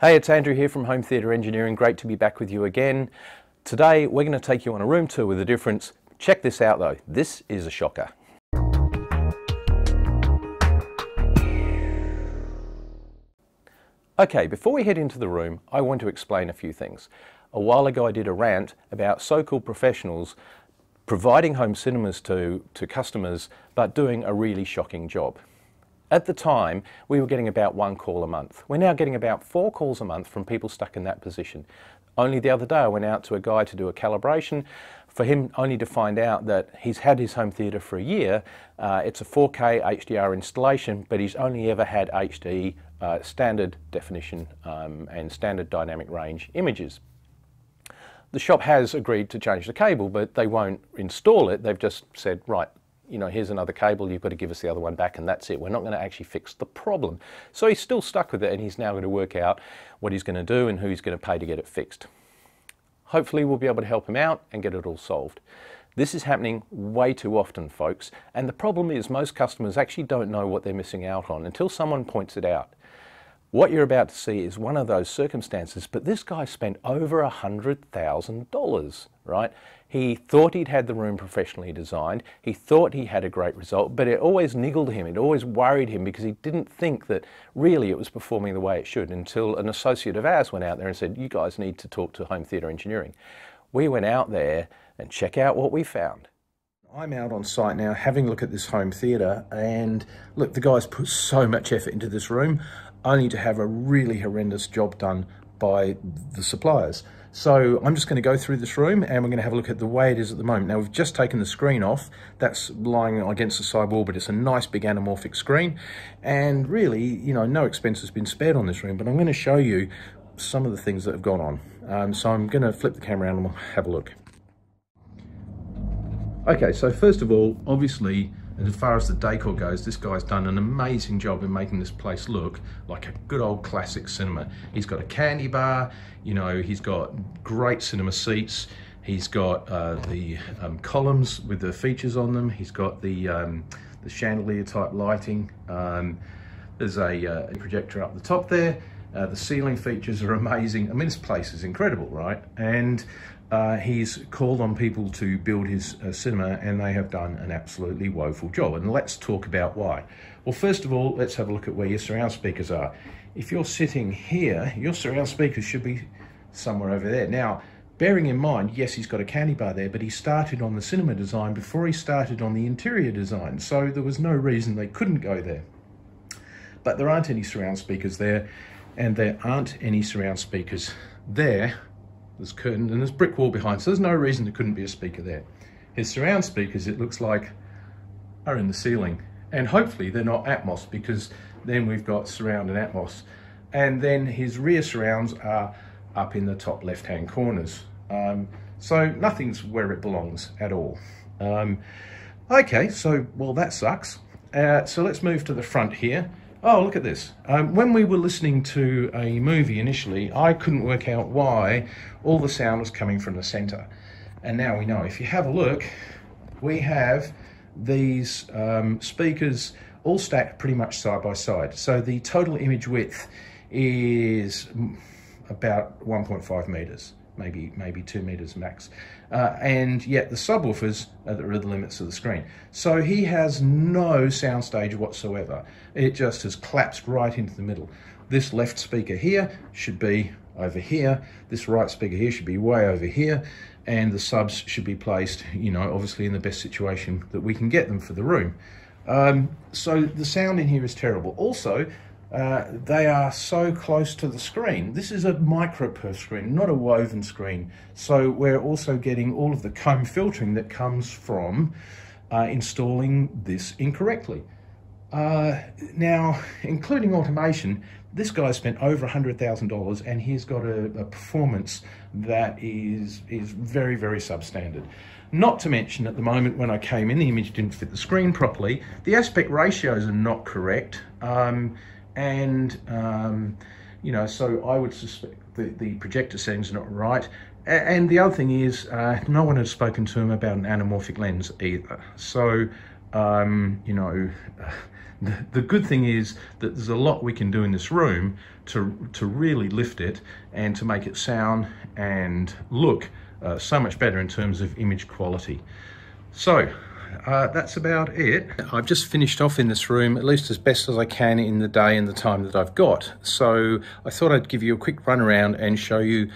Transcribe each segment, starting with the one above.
Hey, it's Andrew here from Home Theatre Engineering. Great to be back with you again. Today we're going to take you on a room tour with a difference. Check this out though, this is a shocker. Okay, before we head into the room, I want to explain a few things. A while ago I did a rant about so-called professionals providing home cinemas to, to customers but doing a really shocking job. At the time, we were getting about one call a month. We're now getting about four calls a month from people stuck in that position. Only the other day I went out to a guy to do a calibration for him only to find out that he's had his home theatre for a year. Uh, it's a 4K HDR installation, but he's only ever had HD uh, standard definition um, and standard dynamic range images. The shop has agreed to change the cable, but they won't install it. They've just said, right, you know, here's another cable, you've got to give us the other one back, and that's it. We're not going to actually fix the problem. So he's still stuck with it, and he's now going to work out what he's going to do and who he's going to pay to get it fixed. Hopefully, we'll be able to help him out and get it all solved. This is happening way too often, folks, and the problem is most customers actually don't know what they're missing out on until someone points it out. What you're about to see is one of those circumstances, but this guy spent over a $100,000, right? He thought he'd had the room professionally designed. He thought he had a great result, but it always niggled him. It always worried him because he didn't think that really it was performing the way it should until an associate of ours went out there and said, you guys need to talk to home theatre engineering. We went out there and check out what we found. I'm out on site now having a look at this home theatre and look, the guys put so much effort into this room only to have a really horrendous job done by the suppliers. So I'm just going to go through this room and we're going to have a look at the way it is at the moment. Now we've just taken the screen off. That's lying against the side wall, but it's a nice big anamorphic screen. And really, you know, no expense has been spared on this room, but I'm going to show you some of the things that have gone on. Um, so I'm going to flip the camera around and we'll have a look. Okay, so first of all, obviously, as far as the decor goes, this guy's done an amazing job in making this place look like a good old classic cinema. He's got a candy bar, you know, he's got great cinema seats, he's got uh, the um, columns with the features on them, he's got the, um, the chandelier type lighting, um, there's a, uh, projector up the top there, uh, the ceiling features are amazing. I mean, this place is incredible, right? And uh, he's called on people to build his uh, cinema and they have done an absolutely woeful job. And let's talk about why. Well, first of all, let's have a look at where your surround speakers are. If you're sitting here, your surround speakers should be somewhere over there. Now, bearing in mind, yes, he's got a candy bar there, but he started on the cinema design before he started on the interior design. So there was no reason they couldn't go there. But there aren't any surround speakers there, and there aren't any surround speakers there there's curtain and there's brick wall behind, so there's no reason there couldn't be a speaker there. His surround speakers, it looks like, are in the ceiling. And hopefully they're not Atmos because then we've got surround and Atmos. And then his rear surrounds are up in the top left-hand corners. Um, so nothing's where it belongs at all. Um, okay, so, well, that sucks. Uh, so let's move to the front here. Oh, look at this. Um, when we were listening to a movie initially, I couldn't work out why all the sound was coming from the center. And now we know. If you have a look, we have these um, speakers all stacked pretty much side by side. So the total image width is about 1.5 meters maybe maybe two meters max. Uh, and yet the subwoofers are the, are the limits of the screen. So he has no soundstage whatsoever. It just has collapsed right into the middle. This left speaker here should be over here. This right speaker here should be way over here. And the subs should be placed, you know, obviously in the best situation that we can get them for the room. Um, so the sound in here is terrible. Also, uh, they are so close to the screen. This is a microperf screen, not a woven screen. So we're also getting all of the comb filtering that comes from uh, installing this incorrectly. Uh, now, including automation, this guy spent over $100,000 and he's got a, a, performance that is, is very, very substandard. Not to mention at the moment when I came in, the image didn't fit the screen properly. The aspect ratios are not correct. Um, and um, you know, so I would suspect the, the projector settings are not right. And the other thing is, uh, no one has spoken to him about an anamorphic lens either. So um, you know, the, the good thing is that there's a lot we can do in this room to, to really lift it and to make it sound and look uh, so much better in terms of image quality. So uh, that's about it. I've just finished off in this room, at least as best as I can in the day and the time that I've got. So I thought I'd give you a quick run around and show you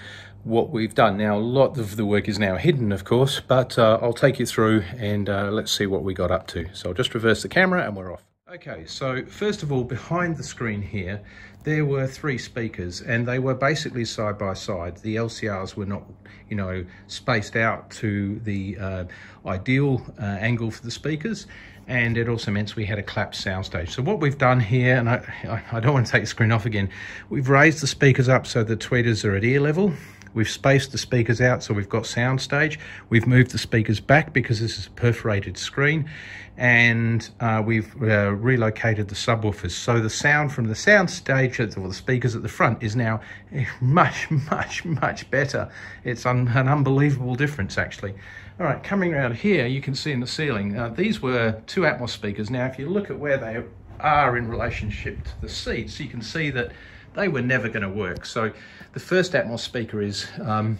what we've done. Now, a lot of the work is now hidden, of course, but uh, I'll take you through and uh, let's see what we got up to. So I'll just reverse the camera and we're off. Okay, so first of all, behind the screen here, there were three speakers and they were basically side by side. The LCRs were not, you know, spaced out to the uh, ideal uh, angle for the speakers and it also meant we had a clapped soundstage. So what we've done here, and I, I don't want to take the screen off again, we've raised the speakers up so the tweeters are at ear level We've spaced the speakers out so we've got soundstage. We've moved the speakers back because this is a perforated screen and uh, we've uh, relocated the subwoofers. So the sound from the soundstage or the speakers at the front is now much, much, much better. It's un an unbelievable difference actually. All right, coming around here, you can see in the ceiling, uh, these were two Atmos speakers. Now, if you look at where they are in relationship to the seats, you can see that they were never going to work. So the first Atmos speaker is um,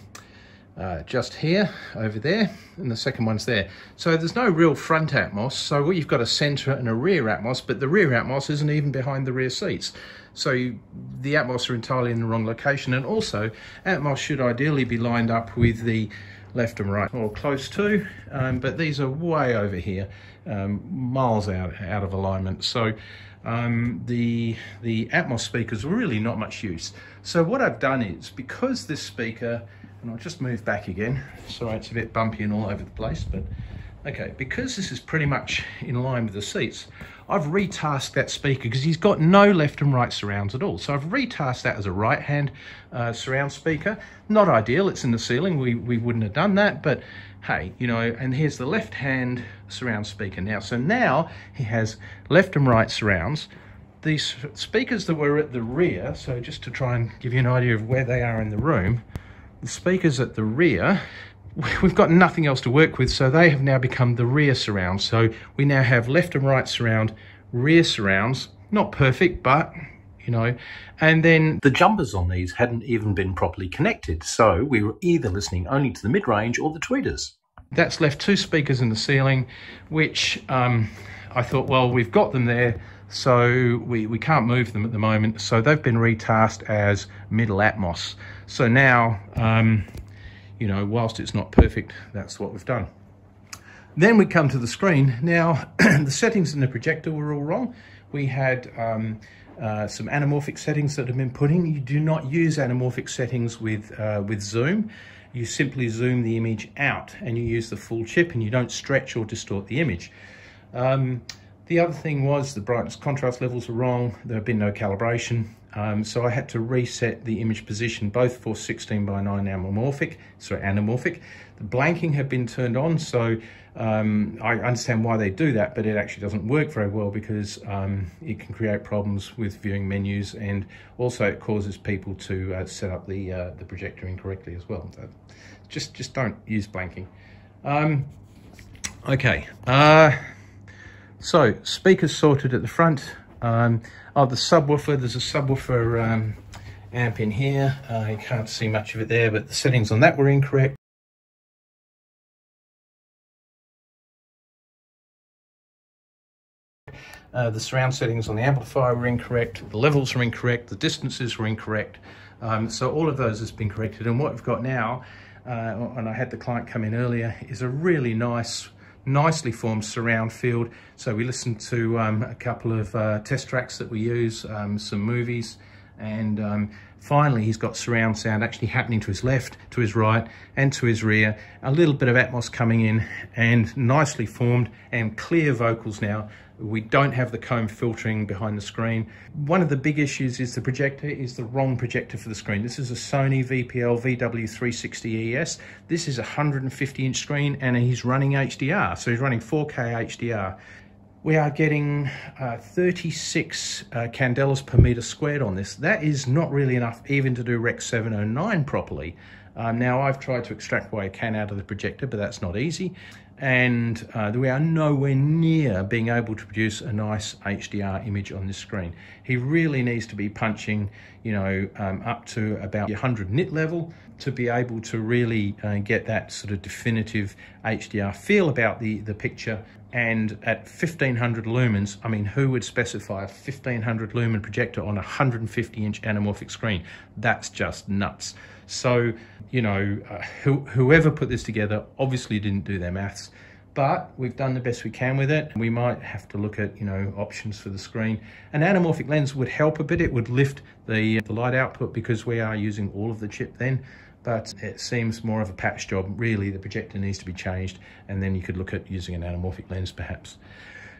uh, just here, over there, and the second one's there. So there's no real front Atmos, so what you've got a center and a rear Atmos, but the rear Atmos isn't even behind the rear seats. So you, the Atmos are entirely in the wrong location, and also Atmos should ideally be lined up with the left and right, or close to, um, but these are way over here, um, miles out, out of alignment. So um, the, the Atmos speakers were really not much use. So what I've done is, because this speaker, and I'll just move back again, sorry it's a bit bumpy and all over the place, but okay, because this is pretty much in line with the seats, I've retasked that speaker because he's got no left and right surrounds at all. So I've retasked that as a right hand uh, surround speaker. Not ideal, it's in the ceiling, we, we wouldn't have done that, but hey, you know, and here's the left hand surround speaker now. So now he has left and right surrounds. These speakers that were at the rear, so just to try and give you an idea of where they are in the room, the speakers at the rear, we've got nothing else to work with, so they have now become the rear surround. So we now have left and right surround, rear surrounds, not perfect, but you know, and then the jumpers on these hadn't even been properly connected. So we were either listening only to the mid-range or the tweeters. That's left two speakers in the ceiling, which um, I thought, well, we've got them there, so we, we can't move them at the moment. So they've been retasked as middle Atmos. So now, um, you know, whilst it's not perfect, that's what we've done. Then we come to the screen. Now, the settings in the projector were all wrong. We had um, uh, some anamorphic settings that have been put in. You do not use anamorphic settings with, uh, with zoom. You simply zoom the image out and you use the full chip and you don't stretch or distort the image. Um, the other thing was the brightness contrast levels were wrong. There had been no calibration. Um, so I had to reset the image position both for 16 by 9 anamorphic, sorry, anamorphic. The blanking had been turned on, so um, I understand why they do that, but it actually doesn't work very well because um, it can create problems with viewing menus and also it causes people to uh, set up the, uh, the projector incorrectly as well. So just, just don't use blanking. Um, okay, uh, so speakers sorted at the front. Um, oh, the subwoofer, there's a subwoofer um, amp in here. Uh, you can't see much of it there, but the settings on that were incorrect. Uh, the surround settings on the amplifier were incorrect, the levels were incorrect, the distances were incorrect. Um, so all of those has been corrected. And what we've got now, uh, and I had the client come in earlier, is a really nice nicely formed surround field. So we listened to um, a couple of uh, test tracks that we use, um, some movies, and um, finally he's got surround sound actually happening to his left, to his right, and to his rear. A little bit of Atmos coming in, and nicely formed and clear vocals now we don't have the comb filtering behind the screen. One of the big issues is the projector is the wrong projector for the screen. This is a Sony VPL VW360ES. This is a 150 inch screen and he's running HDR. So he's running 4K HDR. We are getting uh, 36 uh, candelas per meter squared on this. That is not really enough even to do Rec 709 properly. Um, now I've tried to extract what I can out of the projector, but that's not easy. And uh, we are nowhere near being able to produce a nice HDR image on this screen. He really needs to be punching, you know, um, up to about 100 nit level to be able to really uh, get that sort of definitive HDR feel about the, the picture. And at 1500 lumens, I mean, who would specify a 1500 lumen projector on a 150 inch anamorphic screen? That's just nuts. So, you know, uh, who, whoever put this together obviously didn't do their maths, but we've done the best we can with it. We might have to look at, you know, options for the screen. An anamorphic lens would help a bit. It would lift the, the light output because we are using all of the chip then but it seems more of a patch job. Really, the projector needs to be changed, and then you could look at using an anamorphic lens perhaps.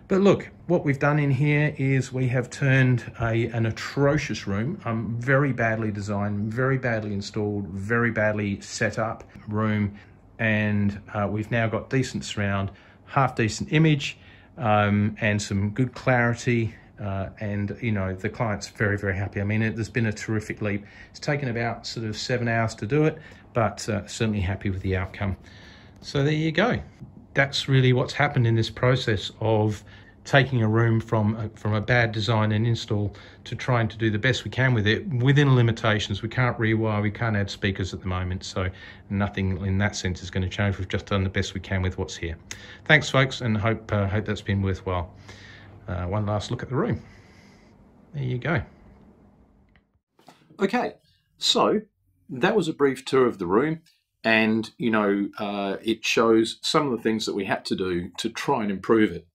But look, what we've done in here is we have turned a, an atrocious room, um, very badly designed, very badly installed, very badly set up room, and uh, we've now got decent surround, half decent image, um, and some good clarity, uh, and you know the client's very very happy. I mean it, there's been a terrific leap. It's taken about sort of seven hours to do it but uh, certainly happy with the outcome. So there you go that's really what's happened in this process of taking a room from a, from a bad design and install to trying to do the best we can with it within limitations. We can't rewire, we can't add speakers at the moment, so nothing in that sense is going to change. We've just done the best we can with what's here. Thanks, folks, and hope uh, hope that's been worthwhile. Uh, one last look at the room. There you go. Okay, so that was a brief tour of the room and you know uh, it shows some of the things that we had to do to try and improve it.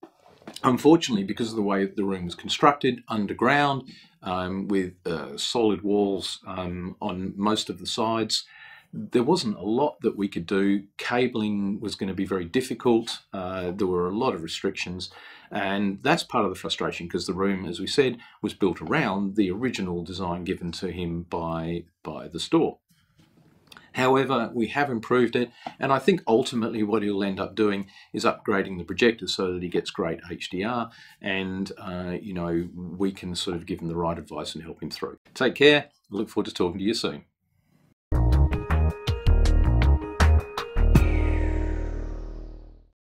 Unfortunately because of the way the room was constructed underground um, with uh, solid walls um, on most of the sides there wasn't a lot that we could do. Cabling was going to be very difficult. Uh, there were a lot of restrictions. And that's part of the frustration because the room as we said was built around the original design given to him by by the store However, we have improved it, and I think ultimately what he'll end up doing is upgrading the projector so that he gets great HDR, and uh, you know we can sort of give him the right advice and help him through. Take care. I look forward to talking to you soon.